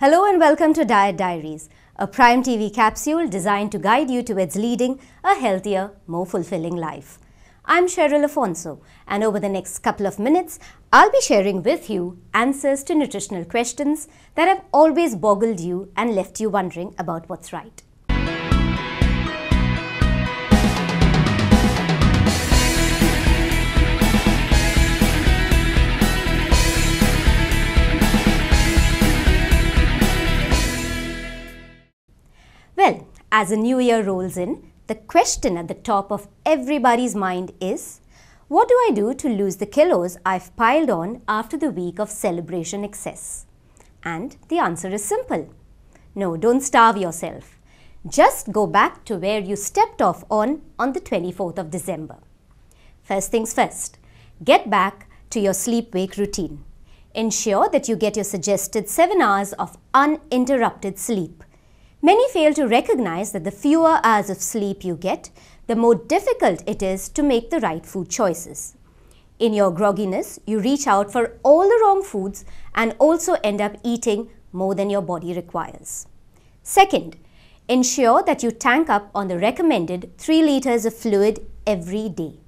Hello and welcome to Diet Diaries, a Prime TV capsule designed to guide you towards leading a healthier, more fulfilling life. I'm Cheryl Afonso, and over the next couple of minutes, I'll be sharing with you answers to nutritional questions that have always boggled you and left you wondering about what's right. Well, as a new year rolls in, the question at the top of everybody's mind is what do I do to lose the kilos I've piled on after the week of celebration excess? And the answer is simple no, don't starve yourself. Just go back to where you stepped off on on the 24th of December. First things first, get back to your sleep wake routine. Ensure that you get your suggested 7 hours of uninterrupted sleep. Many fail to recognize that the fewer hours of sleep you get, the more difficult it is to make the right food choices. In your grogginess, you reach out for all the wrong foods and also end up eating more than your body requires. Second, ensure that you tank up on the recommended 3 liters of fluid every day.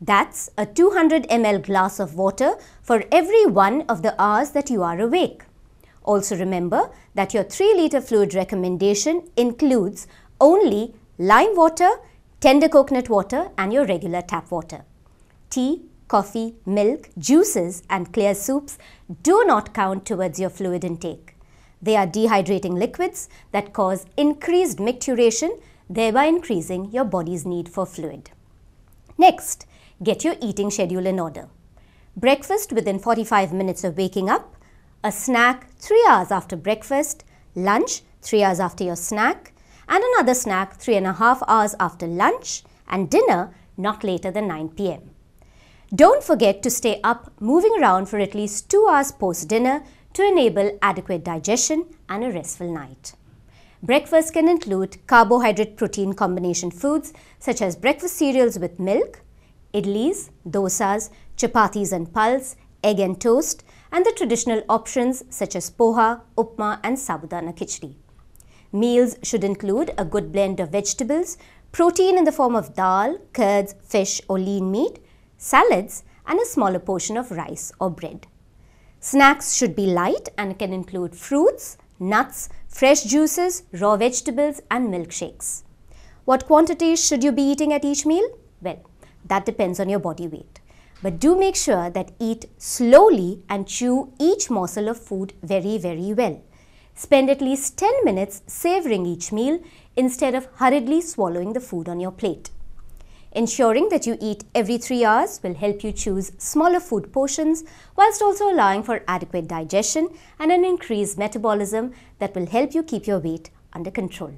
That's a 200 ml glass of water for every one of the hours that you are awake. Also remember that your 3 litre fluid recommendation includes only lime water, tender coconut water and your regular tap water. Tea, coffee, milk, juices and clear soups do not count towards your fluid intake. They are dehydrating liquids that cause increased micturition, thereby increasing your body's need for fluid. Next, get your eating schedule in order. Breakfast within 45 minutes of waking up, a snack 3 hours after breakfast, lunch 3 hours after your snack, and another snack 3 and a half hours after lunch, and dinner not later than 9 pm. Don't forget to stay up moving around for at least 2 hours post dinner to enable adequate digestion and a restful night. Breakfast can include carbohydrate protein combination foods such as breakfast cereals with milk, idlis, dosas, chapatis and pulse, egg and toast, and the traditional options such as poha, upma and sabudana khichdi. Meals should include a good blend of vegetables, protein in the form of dal, curds, fish or lean meat, salads and a smaller portion of rice or bread. Snacks should be light and can include fruits, nuts, fresh juices, raw vegetables and milkshakes. What quantities should you be eating at each meal? Well, that depends on your body weight. But do make sure that eat slowly and chew each morsel of food very, very well. Spend at least 10 minutes savoring each meal instead of hurriedly swallowing the food on your plate. Ensuring that you eat every 3 hours will help you choose smaller food portions whilst also allowing for adequate digestion and an increased metabolism that will help you keep your weight under control.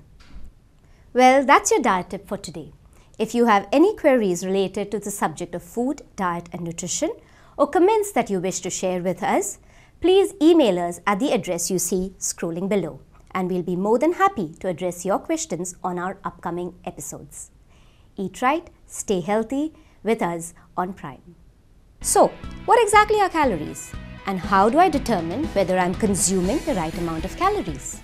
Well, that's your diet tip for today. If you have any queries related to the subject of food, diet and nutrition or comments that you wish to share with us, please email us at the address you see scrolling below and we'll be more than happy to address your questions on our upcoming episodes. Eat right, stay healthy with us on Prime. So, what exactly are calories? And how do I determine whether I'm consuming the right amount of calories?